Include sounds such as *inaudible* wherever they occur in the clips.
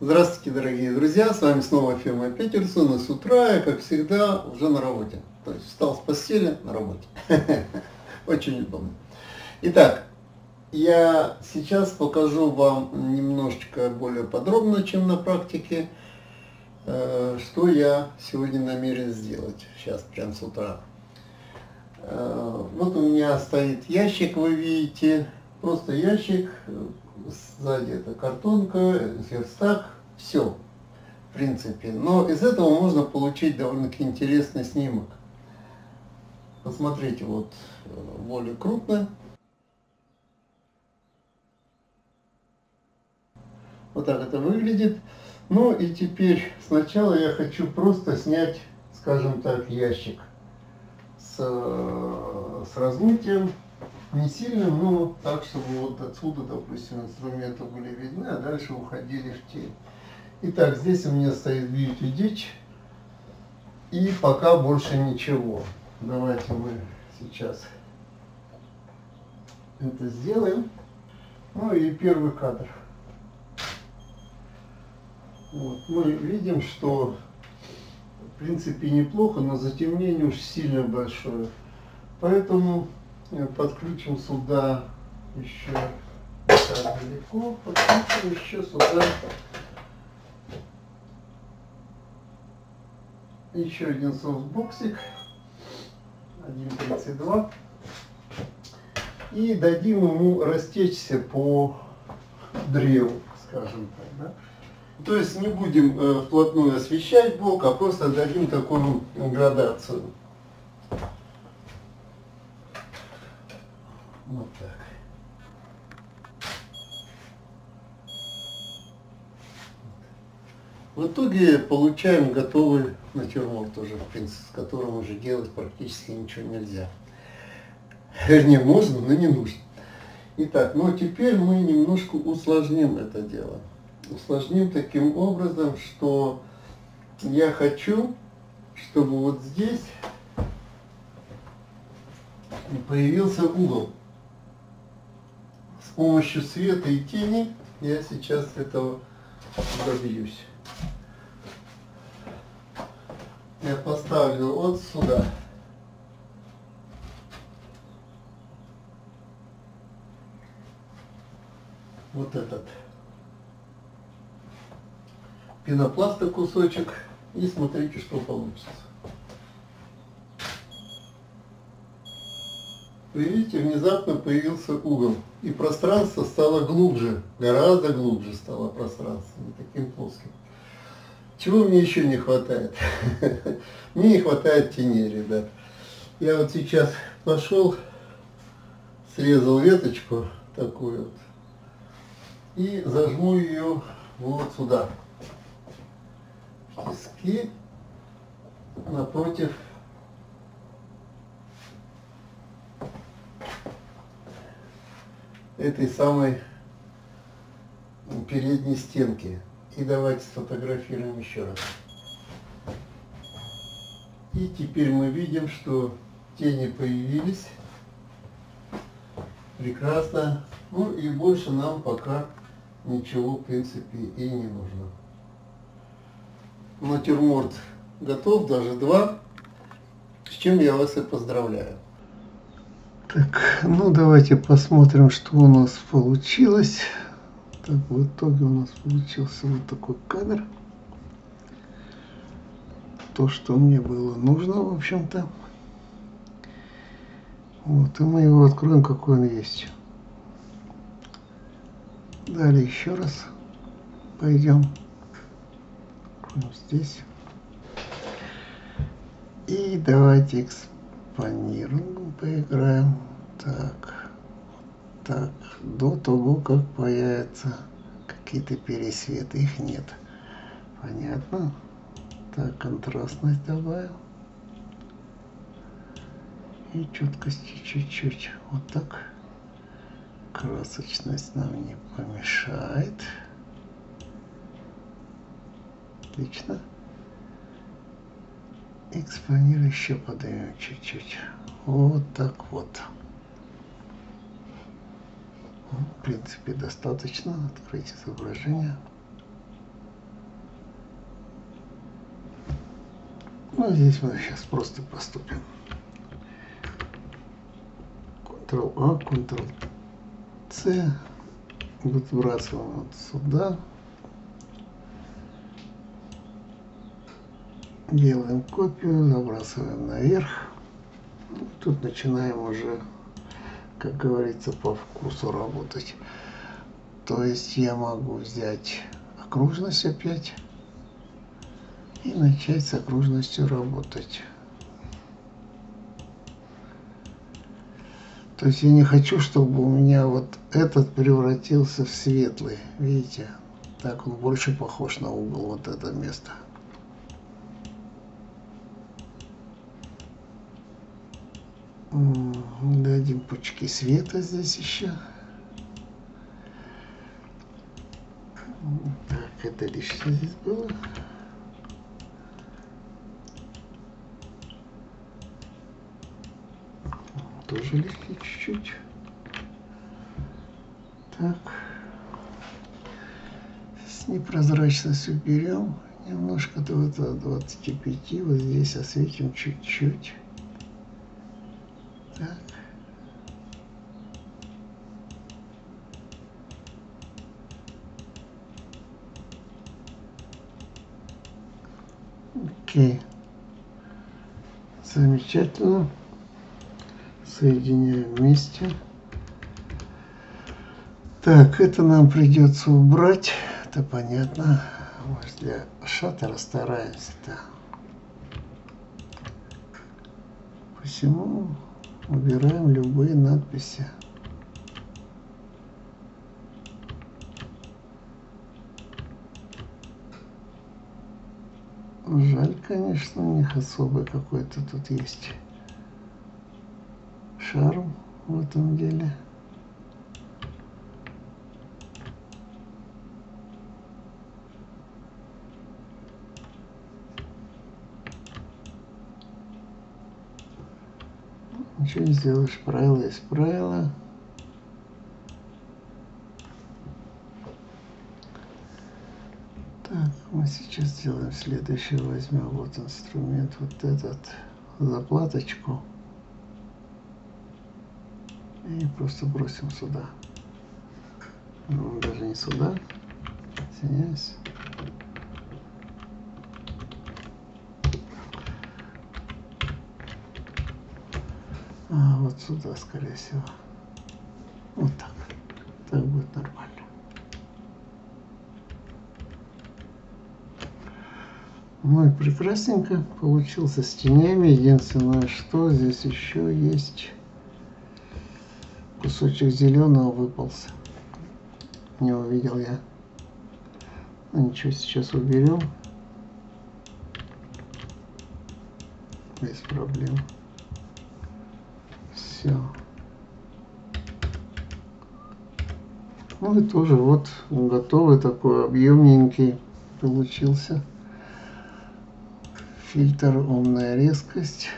Здравствуйте, дорогие друзья, с вами снова фирма Петерсон, и с утра я, как всегда, уже на работе. То есть встал с постели на работе. *laughs* Очень удобно. Итак, я сейчас покажу вам немножечко более подробно, чем на практике, э, что я сегодня намерен сделать, сейчас, прям с утра. Э, вот у меня стоит ящик, вы видите, просто ящик, сзади это картонка, верстак, все, в принципе. Но из этого можно получить довольно-таки интересный снимок. Посмотрите, вот э, более крупно. Вот так это выглядит. Ну и теперь сначала я хочу просто снять, скажем так, ящик с, э, с размытием не сильным, но так, чтобы вот отсюда, допустим, инструменты были видны, а дальше уходили в тень. Итак, здесь у меня стоит Beauty Ditch. И пока больше ничего. Давайте мы сейчас это сделаем. Ну и первый кадр. Вот. Мы видим, что в принципе неплохо, но затемнение уж сильно большое. Поэтому подключим сюда еще так далеко, подключим еще сюда еще один софтбоксик 1.32 и дадим ему растечься по древу, скажем так. Да? То есть не будем э, вплотную освещать бок, а просто дадим такую градацию. Вот так. В итоге получаем готовый натюрморт уже, в принципе, с которым уже делать практически ничего нельзя. Вернее, можно, но не нужно. Итак, ну а теперь мы немножко усложним это дело. Усложним таким образом, что я хочу, чтобы вот здесь появился угол с помощью света и тени я сейчас этого добьюсь. Я поставлю вот сюда. Вот этот пенопласта кусочек и смотрите, что получится. Вы видите, внезапно появился угол. И пространство стало глубже, гораздо глубже стало пространство, не таким плоским. Чего мне еще не хватает? *laughs* Мне не хватает теней, ребят. Я вот сейчас пошел, срезал веточку такую вот и зажму ее вот сюда. Тиски напротив этой самой передней стенки. И давайте сфотографируем еще раз. И теперь мы видим, что тени появились. Прекрасно. Ну и больше нам пока ничего, в принципе, и не нужно. Натюрморт готов, даже два. С чем я вас и поздравляю. Так, ну давайте посмотрим, что у нас получилось. Так, в итоге у нас получился вот такой кадр. То, что мне было нужно, в общем-то. Вот, и мы его откроем, какой он есть. Далее еще раз пойдем. Откроем здесь. И давайте экспонируем, поиграем. Так так, до того, как появятся какие-то пересветы, их нет. Понятно? Так, контрастность добавил. И четкости чуть-чуть. Вот так. Красочность нам не помешает. Отлично. Экспонир еще подаем чуть-чуть. Вот так вот в принципе, достаточно. Открыть изображение. Ну, здесь мы сейчас просто поступим. Ctrl-A, Ctrl-C. А, Будет вот сюда. Делаем копию, забрасываем наверх. Ну, тут начинаем уже как говорится, по вкусу работать. То есть я могу взять окружность опять и начать с окружностью работать. То есть я не хочу, чтобы у меня вот этот превратился в светлый. Видите? Так он больше похож на угол вот это место. Дадим пучки света здесь еще. Так, это лишнее здесь было. Тоже лишнее чуть-чуть. Так. С непрозрачностью берем немножко до 25, вот здесь осветим чуть-чуть. Так. Окей. Замечательно. Соединяем вместе. Так, это нам придется убрать. Это понятно. Может, для шаттера стараемся-то. Посему Убираем любые надписи. Жаль, конечно, у них особый какой-то тут есть шарм в этом деле. Ничего не сделаешь, правило есть правило. Так, мы сейчас сделаем следующее. Возьмем вот инструмент, вот этот, заплаточку. И просто бросим сюда. Ну, даже не сюда. Извиняюсь. А, вот сюда, скорее всего. Вот так. Так будет нормально. Ну и прекрасненько получился с тенями. Единственное, что здесь еще есть кусочек зеленого выпался. Не увидел я. Ну ничего, сейчас уберем. Без проблем все. Ну и тоже вот готовый такой объемненький получился фильтр умная резкость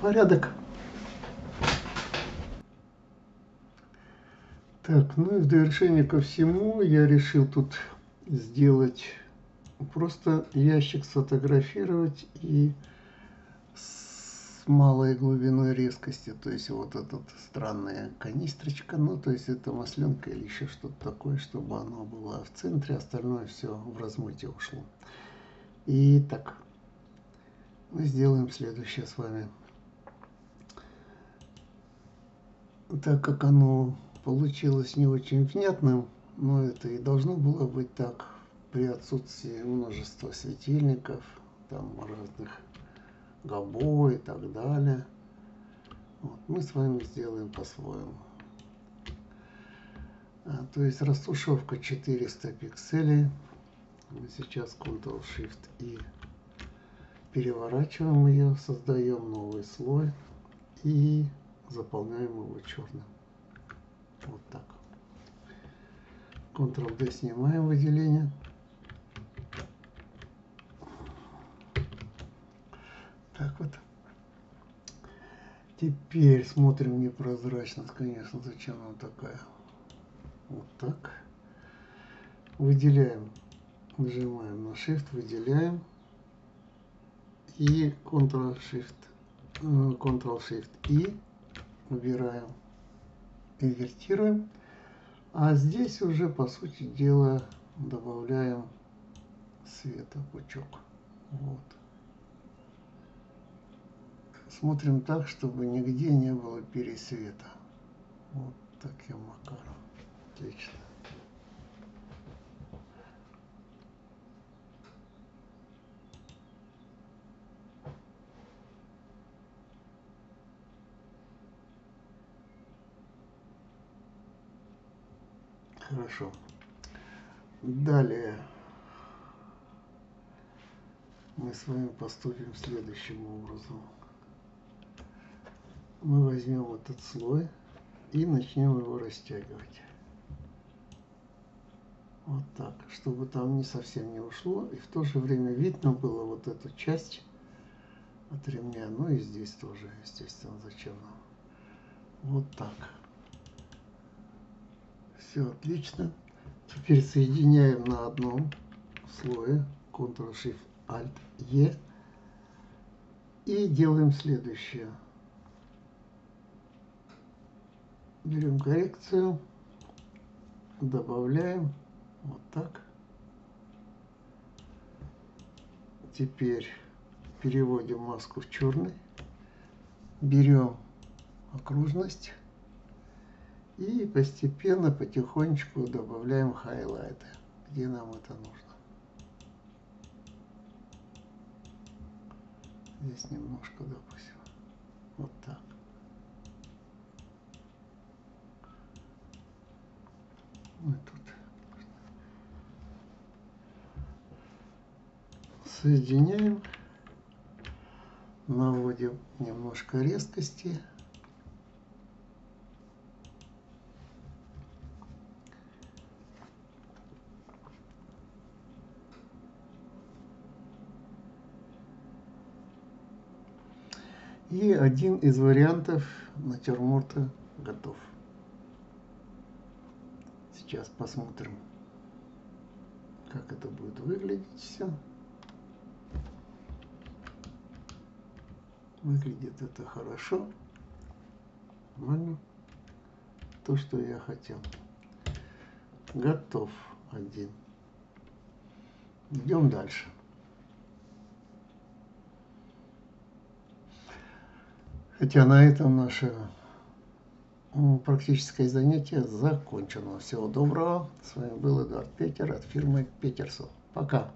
порядок. Так, ну и в довершение ко всему я решил тут сделать просто ящик сфотографировать и с малой глубиной резкости, то есть вот эта странная канистрочка, ну то есть это масленка или еще что-то такое, чтобы оно было в центре, остальное все в размытие ушло. И так, мы сделаем следующее с вами. так как оно получилось не очень внятным, но это и должно было быть так при отсутствии множества светильников, там разных гобо и так далее. Вот, мы с вами сделаем по-своему. А, то есть растушевка 400 пикселей. Мы сейчас Ctrl-Shift и переворачиваем ее, создаем новый слой и заполняем его черным. Вот так. Ctrl-D снимаем выделение. Так вот. Теперь смотрим непрозрачность, конечно, зачем она такая. Вот так. Выделяем, нажимаем на Shift, выделяем. И Ctrl-Shift, э, Ctrl-Shift и убираем, инвертируем. А здесь уже, по сути дела, добавляем света пучок. Вот. Смотрим так, чтобы нигде не было пересвета. Вот таким макаром. Отлично. Хорошо. Далее мы с вами поступим следующим образом. Мы возьмем этот слой и начнем его растягивать. Вот так, чтобы там не совсем не ушло, и в то же время видно было вот эту часть от ремня, ну и здесь тоже, естественно, зачем нам. Вот так. Все отлично. Теперь соединяем на одном слое Ctrl-Shift-Alt-E и делаем следующее. Берем коррекцию, добавляем вот так. Теперь переводим маску в черный, берем окружность и постепенно, потихонечку добавляем хайлайты, где нам это нужно. Здесь немножко, допустим, вот так. Ну тут. Соединяем, наводим немножко резкости. И один из вариантов натюрморта готов. Сейчас посмотрим, как это будет выглядеть все. Выглядит это хорошо. Нормально. То, что я хотел. Готов один. Идем дальше. Хотя на этом наше практическое занятие закончено. Всего доброго. С вами был Эдуард Петер от фирмы Петерсов. Пока.